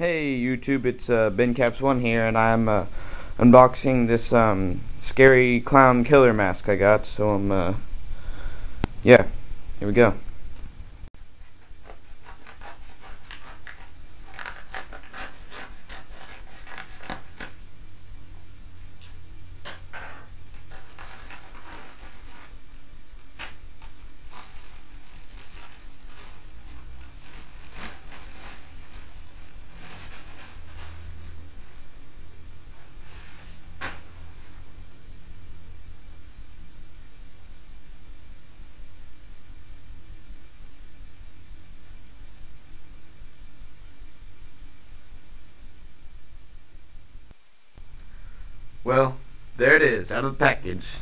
Hey YouTube, it's uh, BenCapps1 here, and I'm uh, unboxing this um, scary clown killer mask I got. So I'm, uh, yeah, here we go. Well, there it is, out of the package.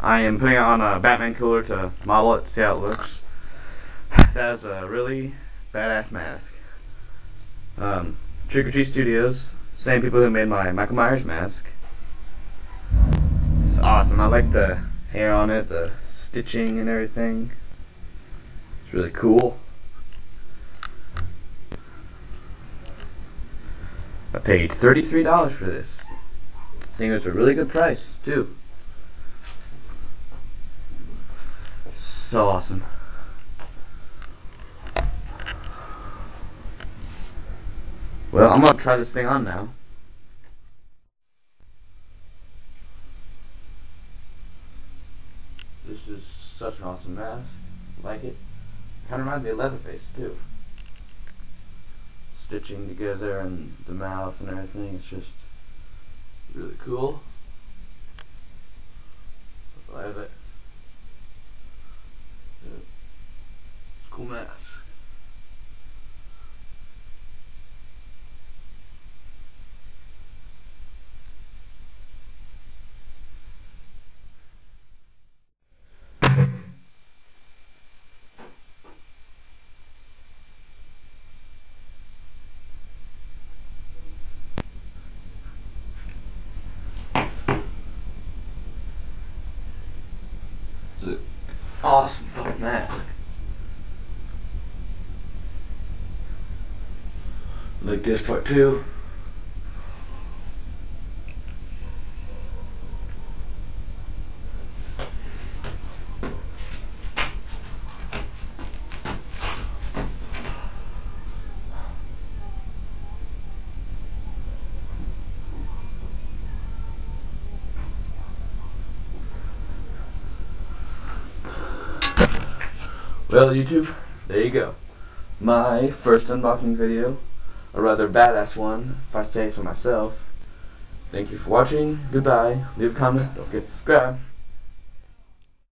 I am putting on a Batman cooler to model it, see how it looks. That is a really badass mask. Um, Trick or Treat Studios, same people who made my Michael Myers mask. It's awesome. I like the hair on it, the stitching and everything. It's really cool. I paid $33 for this. Think it was a really good price, too. So awesome. Well, I'm gonna try this thing on now. This is such an awesome mask. Like it. Kind of reminds me of Leatherface, too. Stitching together and the mouth and everything. It's just really cool. I have it. It's a cool mask. An awesome fucking mask. Like this part too. Well, YouTube, there you go. My first unboxing video, a rather badass one, if I say so myself. Thank you for watching. Goodbye. Leave a comment. Don't forget to subscribe.